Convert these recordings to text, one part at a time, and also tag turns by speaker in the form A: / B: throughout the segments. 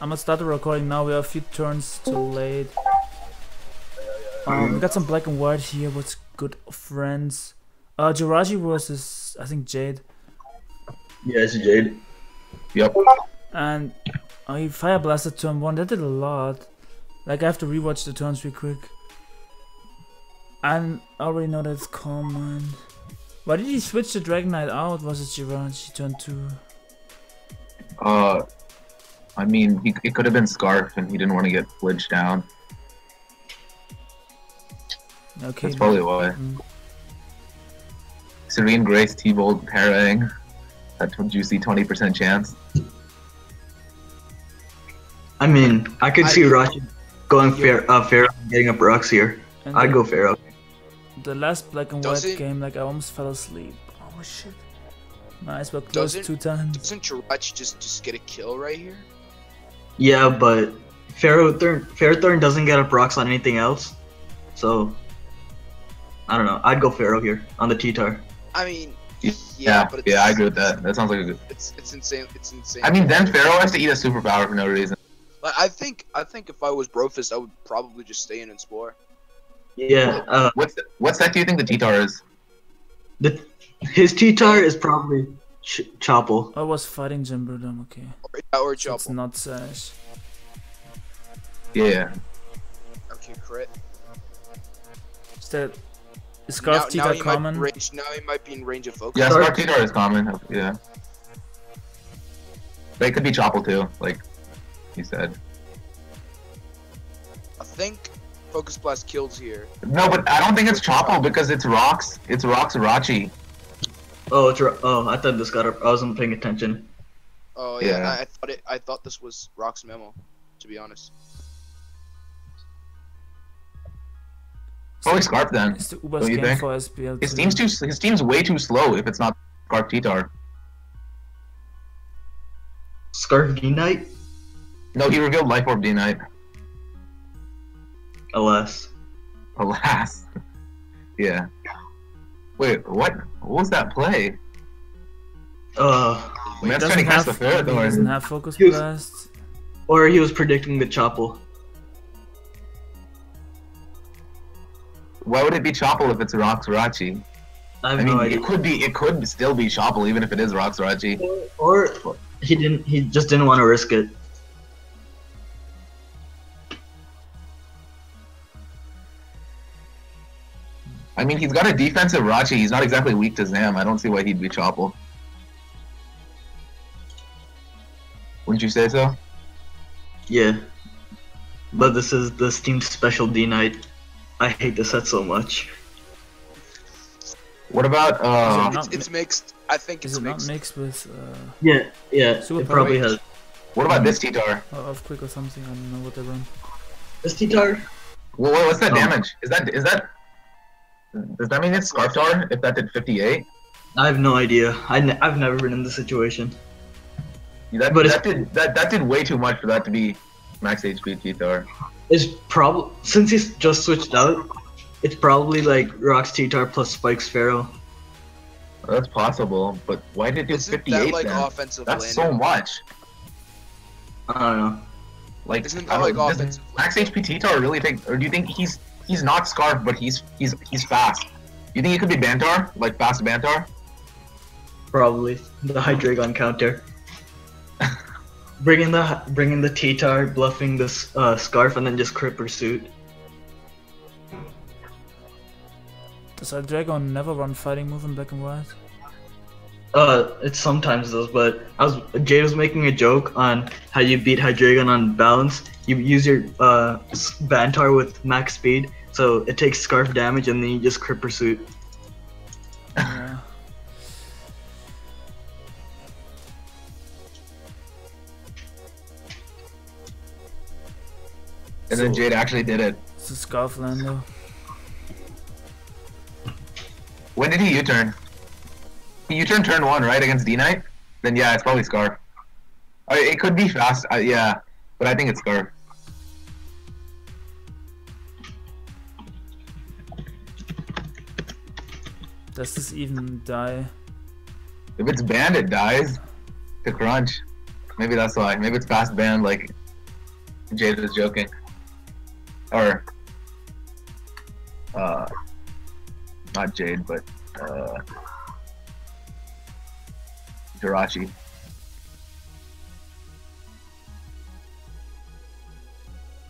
A: I'm gonna start the recording now. We are a few turns too late. Um, we got some black and white here. What's good, friends? Uh, Jirachee versus I think Jayde,
B: Yeah, it's Jayde.
C: Yep.
A: and uh, he fire blasted turn one. That did a lot. Like I have to rewatch the turns real quick. And I already know that's common. Why did he switch the Dragonite out versus Jirachi turn two?
C: Uh, I mean, he, it could have been Scarf, and he didn't want to get flinch down.
A: Okay.
C: That's probably why.
A: Mm.
C: Serene Grace T-Bolt parrying. That juicy 20% chance.
B: I mean, I could
D: I-
B: see Rachi going fair, uh, Ferro and getting up rocks here.
A: And
B: I'd
A: the-
B: go Ferro.
A: The last black and
D: Does
A: white game, like I almost fell asleep. Oh shit. Nice, but close
D: Does it-
A: two times.
D: Doesn't Jirachi just just get a kill right here?
B: Yeah, but Ferrothorn, Pharaoh Thorn doesn't get up rocks on anything else. So, I don't know. I'd go Ferro here on the T-Tar.
D: I mean,
C: Yeah,
D: yeah, but it's,
C: yeah, I agree with that. That sounds like a good.
D: It's it's insane. It's insane.
C: I mean, then Ferro has to eat a superpower for no reason.
D: Like, I think I think if I was Brofist, I would probably just stay in and explore.
B: Yeah, uh,
C: What's what set do you think the T-Tar is?
B: the, his T-Tar is probably Ch- Chople.
A: Oh, I was fighting Jimberdom, okay.
D: Or, or
A: So it's
D: Chople.
A: not Sash.
C: Yeah.
D: Okay, crit.
A: Is that is Scarf
D: now,
A: Tita
D: now
A: common?
D: range, now he might be in range of focus.
C: Yeah,
B: Scarf-
C: Scarf T-Tar is common. Yeah. But it could be Chople too, like he said.
D: I think Focus Blast kills here.
C: No, but I don't think it's Chople because it's Rocks. It's Rocks Rachi.
B: Oh, it's Ro- oh, I thought this got up. I wasn't paying attention.
D: Oh yeah,
C: Yeah.
D: I, I thought it. I thought this was Rock's memo. To be honest.
C: Probably Scarp then.
A: Is the Uber
C: Don't you think?
A: for SPL
C: His team's too. His team's way too slow if it's not Scarf T-Tar.
B: Scarf D Knight?
C: No, he revealed Life Orb D Knight.
B: Alas.
C: Alas. yeah. Wait, what? What was that play?
B: Uh,
A: He
C: Man's
A: doesn't
C: trying to cast
A: have,
C: the
A: he
C: Ferret
A: doesn't have focus
B: He was-
A: blast.
B: or he was predicting the Chople.
C: Why would it be Chople if it's Rocks Rachi?
B: I have
C: I mean,
B: no idea.
C: it could be. It could still be Chople even if it is Rocks Rachi.
B: Or he didn't. He just didn't want to risk it.
C: I mean, he's got a defensive Rachi. He's not exactly weak to Zam. I don't see why he'd be Chople. Wouldn't you say so?
B: Yeah. But this is the Steam special D Knight. I hate this set so much.
C: What about uh?
A: it
D: It's, it's mixed. I think
A: Is
D: it's
A: it not
D: mixed.
A: mixed with uh,
B: Yeah, yeah.
A: Super
B: it probably
A: Power
B: has.
C: What about this T-Tar?
A: off quick or something? I don't know what they run.
B: This T-Tar?
C: Well, what's that
B: Oh.
C: damage? Is that is that? Does that mean it's Scarf Tar? If that did 58,
B: I have no idea. I I've never been in this situation.
C: that
B: But
C: that did that that did way too much for that to be max HP T-Tar.
B: It's probably since he's just switched out. It's probably like Rock's T-Tar plus Spike's Ferro.
C: That's possible, but why did it do
D: Isn't
C: 58
D: that like
C: then?
D: offensive
C: That's
D: landing?
C: so much.
B: I don't know.
C: Like,
D: Isn't
C: I
D: that like
C: don't- does
D: offensive?
C: Max HP T-Tar really think, or do you think he's he's not Scarf, but he's he's he's fast? You think he could be Bantar, like fast Bantar?
B: Probably the Hydreigon counter. bringing the bringing the T-Tar, bluffing this uh, scarf, and then just crit pursuit.
A: Does our Dragon never run fighting move in black and white?
B: Uh, it sometimes does, but I was Jay was making a joke on how you beat Hydreigon on balance. You use your uh s- Bantar with max speed, so it takes scarf damage, and then you just crit pursuit.
A: Yeah.
C: And then
A: So-
C: Jayde actually did it.
A: It's a Scarf Lando.
C: When did he U-turn? He U-turn turn one, right, against D-Knight? Then yeah, it's probably Scarf. Uh, it could be fast, uh, yeah, but I think it's Scarf.
A: Does this even die?
C: If it's banned, it dies to crunch. Maybe that's why. Maybe it's fast banned like Jayde was joking. Or, uh, not Jayde, but, uh, Jirachee.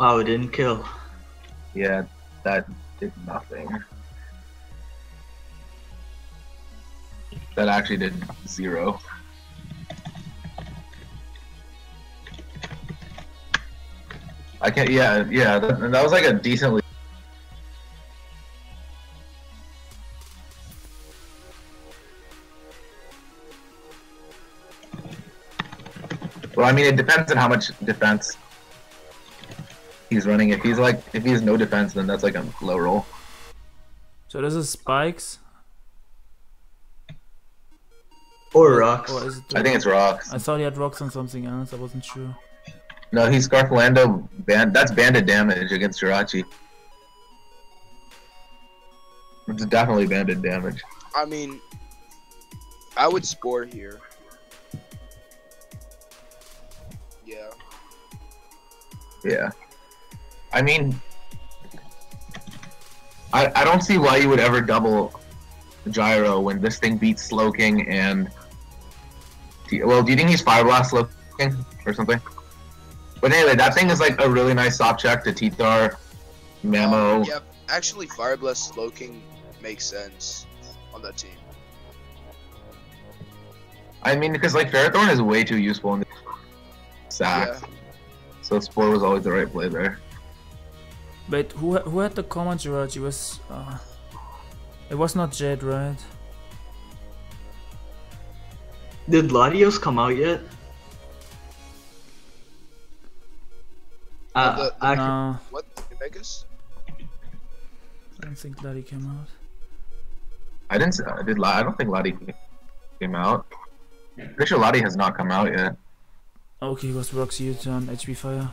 B: Wow, it didn't kill.
C: Yeah, that did nothing. That actually did zero. I can't. Yeah, yeah. That, that was like a decently. Well, I mean, it depends on how much defense he's running. If he's like, if he has no defense, then that's like a low roll.
A: So this is spikes.
B: Or rocks.
A: Or is it
C: I think it's rocks.
A: I thought he had rocks on something else. I wasn't sure.
C: No, he's Scarflando. Band. That's banded damage against Jirachi. It's definitely banded damage.
D: I mean, I would spore here. Yeah.
C: Yeah. I mean, I I don't see why you would ever double gyro when this thing beats Slowking and. Well, do you think he's Fire Blast Slow or something? But anyway, that thing is like a really nice soft check to Titar, Mamo.
D: Um, yeah, actually, Fire Blast Slowking makes sense on that team.
C: I mean, because like Ferrothorn is way too useful in the sack,
D: Yeah.
C: so Spore was always the right play there.
A: Wait, who who had the comment Jirachi? Was uh, it was not Jayde, right?
B: Did Latios come out yet? Uh,
D: the-
B: I,
A: No,
D: What? Vegas?
A: I don't think Lottie came out.
C: I didn't. I did. La- I don't think Lottie came out. Pretty sure Lottie has not come out yet.
A: Okay, it was Roxy on HP Fire.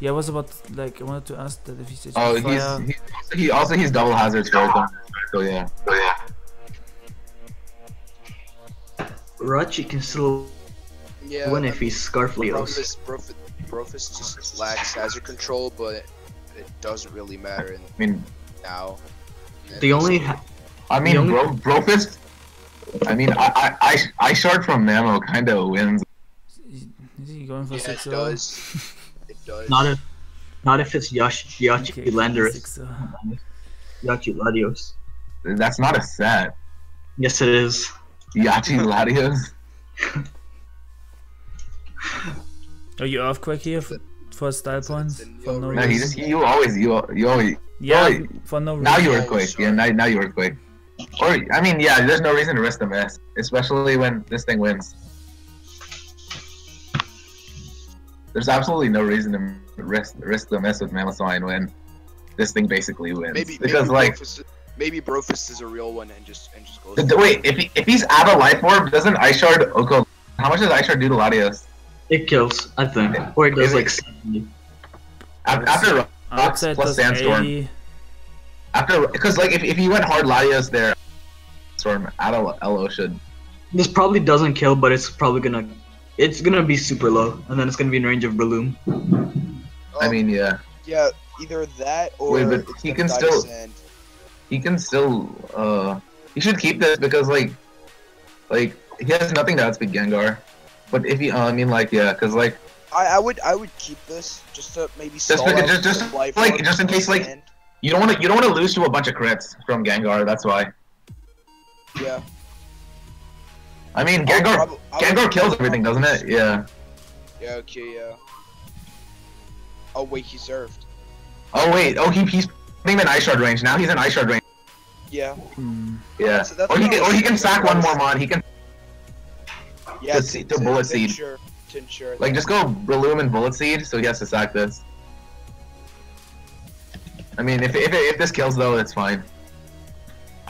A: Yeah, I was about like I wanted to ask that if he's HP
C: Oh,
A: Fire.
C: he's, he's he also he's double hazards Ferrothorn. So yeah. So yeah.
B: Rachi can still
D: Yeah.
B: win
D: I
B: if he's Scarflios.
D: Brofist, Brofist, Brofist just lacks hazard control, but it doesn't really matter in
C: I mean,
D: now.
B: The only
C: I mean,
B: The only-
C: bro, Brofist. I mean, I I I, I shard from Mamo kind of wins.
A: Is he going for
D: Yeah, it
A: 6
D: does. It does.
B: not if not if it's Yash Yache
A: Okay,
B: Landorus.
A: 6
B: uh, Yache Latios.
C: That's not a set.
B: Yes, it is.
C: Yache Latios.
A: Are you Earthquake here for, for style points? For no
C: No, he
A: reason?
C: just you always you you always
A: Yeah,
C: Wait.
A: for no reason.
C: now you
D: Yeah,
C: earthquake.
D: sure.
C: Yeah, now now you earthquake. Or I mean, yeah, there's no reason to risk the miss, especially when this thing wins. There's absolutely no reason to risk risk the mess with Mamoswine when this thing basically wins.
D: Maybe
C: because
D: maybe
C: like
D: Brofist, maybe Brofist is a real one and just and just goes.
C: the, the- wait, if he, if he's out of life orb, doesn't Ice Shard OHKO? How much does Ice Shard do to Latios?
B: It kills, I think. Or it does
C: Is it-
B: like 70.
C: After
A: I
C: Rocks plus
A: does
C: Sandstorm.
A: 80.
C: after because like if, if you went hard Latios there, Storm out of Elo should
B: This probably doesn't kill, but it's probably gonna it's gonna be super low, and then it's gonna be in range of Breloom.
C: I mean yeah.
D: yeah, either that or
C: Wait, but he can still-
D: sand.
C: he can still uh he should keep this because like like he has nothing to outspeed Gengar. But if he uh, I mean like yeah, cause like
D: I, I would I would keep this just to maybe stall
C: because-
D: out
C: just- just,
D: life
C: like, just in case, like-
D: sand.
C: you don't wanna you don't wanna lose to a bunch of crits from Gengar, that's why.
D: yeah.
C: I mean Gengar
D: prob- I
C: Gengar kills everything, doesn't it? Yeah.
D: Yeah. Okay. Yeah. Oh wait, he served.
C: Oh wait, oh he he's putting him in Ice Shard range. Now he's in Ice Shard range.
D: Yeah.
A: Hmm.
C: Yeah.
D: That's
C: or he can or he can sack one more mod. He can
D: Yeah.
C: To see- to bullet seed.
D: To
C: like just go Breloom and Bullet Seed, so he has to sack this. I mean, if if, if this kills though, it's fine.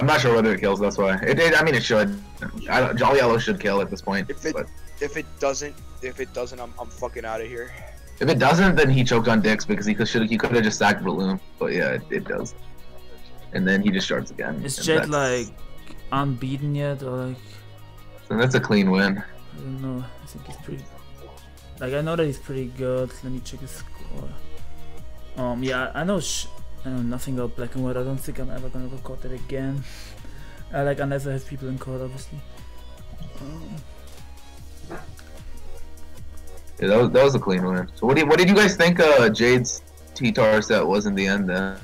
C: I'm not sure whether it kills. That's why. It, it I mean, it should. I, don't- Jolly Yellow should kill at this point.
D: If it
C: but
D: if it doesn't if it doesn't I'm I'm fucking out of here.
C: if it doesn't, then he choked on dicks because he could should he could have just sacked Balloon. But yeah, it, it does. And then he just shards again.
A: Is
C: and
A: Jayde
C: that's-
A: like unbeaten yet, or like
C: and that's a clean win.
A: I don't know. I think he's pretty. Like I know that he's pretty good. Let me check his score. Um, yeah, I know. I know nothing about black and white. I don't think I'm ever gonna record that again. Uh, like unless I have people in court, obviously. Um,
C: Yeah, that was that was a clean win. So what did what did you guys think uh Jayde's T-Tar set was in the end then?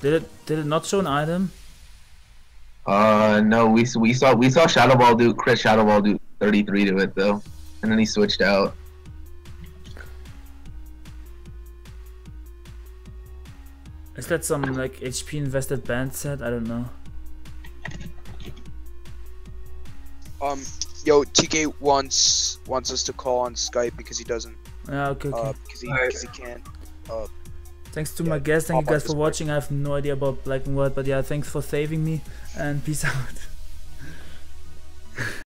A: did it did it not show an item?
C: Uh no, we we saw we saw Shadow Ball do Chris Shadow Ball do 33 to it though, and then he switched out.
A: Is that some like HP invested band set? I don't know.
D: Um, yo, TK wants wants us to call on Skype because he doesn't.
A: Yeah, okay, okay.
D: Uh, because he
B: Alright.
D: because he can't.
A: thanks to
D: yeah,
A: my guest. Thank you guys for
D: Discord.
A: watching. I have no idea about black and white, but yeah, thanks for saving me, and peace out.